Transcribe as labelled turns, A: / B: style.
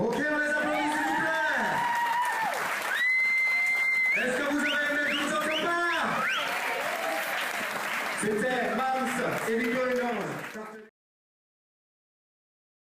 A: Ok, on les applaudit s'il vous plaît. Est-ce que vous avez aimé tous en campagne C'était Mams et Nicolas